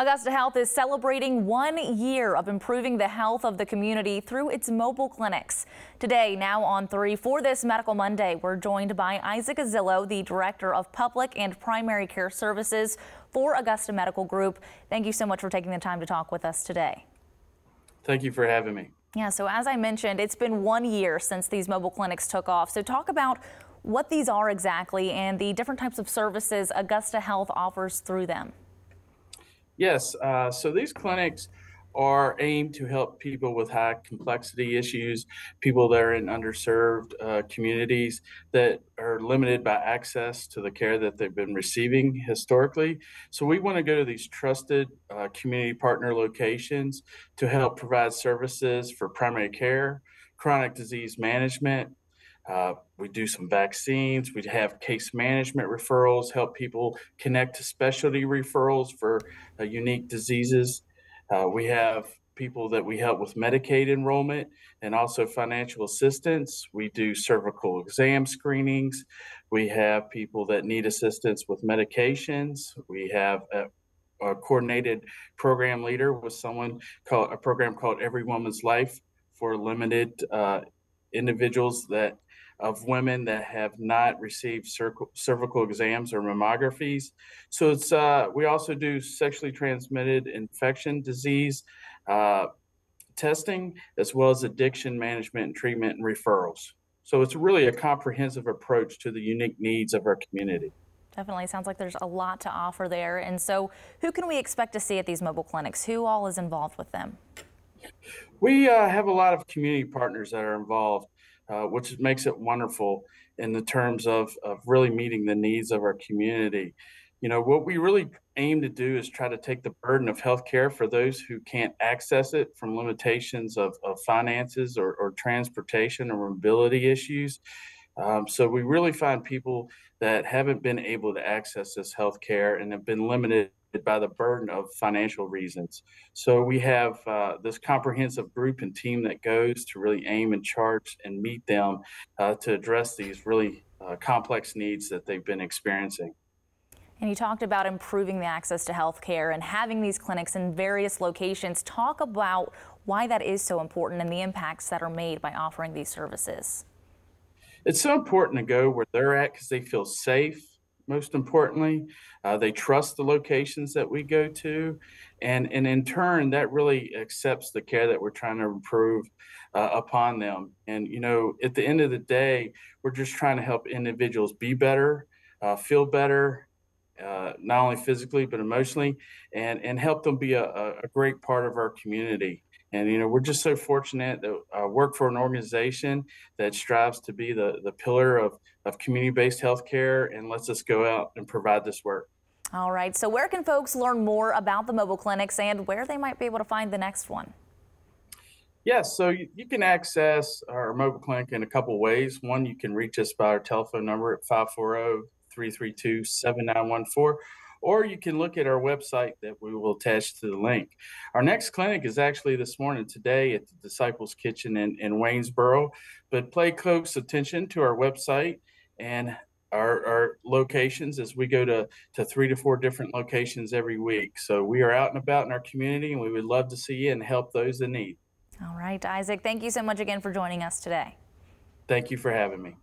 Augusta Health is celebrating one year of improving the health of the community through its mobile clinics. Today, now on 3 for this Medical Monday, we're joined by Isaac Azillo, the Director of Public and Primary Care Services for Augusta Medical Group. Thank you so much for taking the time to talk with us today. Thank you for having me. Yeah, so as I mentioned, it's been one year since these mobile clinics took off. So talk about what these are exactly and the different types of services Augusta Health offers through them. Yes, uh, so these clinics are aimed to help people with high complexity issues, people that are in underserved uh, communities that are limited by access to the care that they've been receiving historically. So we want to go to these trusted uh, community partner locations to help provide services for primary care, chronic disease management, uh, we do some vaccines. We have case management referrals, help people connect to specialty referrals for uh, unique diseases. Uh, we have people that we help with Medicaid enrollment and also financial assistance. We do cervical exam screenings. We have people that need assistance with medications. We have a, a coordinated program leader with someone called a program called Every Woman's Life for limited uh, individuals that of women that have not received cervical exams or mammographies. So it's uh, we also do sexually transmitted infection disease uh, testing as well as addiction management and treatment and referrals. So it's really a comprehensive approach to the unique needs of our community. Definitely sounds like there's a lot to offer there. And so, who can we expect to see at these mobile clinics? Who all is involved with them? We uh, have a lot of community partners that are involved. Uh, which makes it wonderful in the terms of, of really meeting the needs of our community. You know, what we really aim to do is try to take the burden of healthcare for those who can't access it from limitations of, of finances or, or transportation or mobility issues. Um, so we really find people that haven't been able to access this healthcare and have been limited by the burden of financial reasons. So we have uh, this comprehensive group and team that goes to really aim and charge and meet them uh, to address these really uh, complex needs that they've been experiencing. And you talked about improving the access to health care and having these clinics in various locations. Talk about why that is so important and the impacts that are made by offering these services. It's so important to go where they're at because they feel safe most importantly. Uh, they trust the locations that we go to. And, and in turn, that really accepts the care that we're trying to improve uh, upon them. And, you know, at the end of the day, we're just trying to help individuals be better, uh, feel better, uh, not only physically, but emotionally, and, and help them be a, a great part of our community. And you know, we're just so fortunate to uh, work for an organization that strives to be the the pillar of of community-based healthcare and lets us go out and provide this work. All right. So where can folks learn more about the mobile clinics and where they might be able to find the next one? Yes, so you, you can access our mobile clinic in a couple ways. One, you can reach us by our telephone number at 540 332 7914 or you can look at our website that we will attach to the link. Our next clinic is actually this morning today at the Disciples Kitchen in, in Waynesboro, but play close attention to our website and our, our locations as we go to, to three to four different locations every week. So we are out and about in our community and we would love to see you and help those in need. All right, Isaac, thank you so much again for joining us today. Thank you for having me.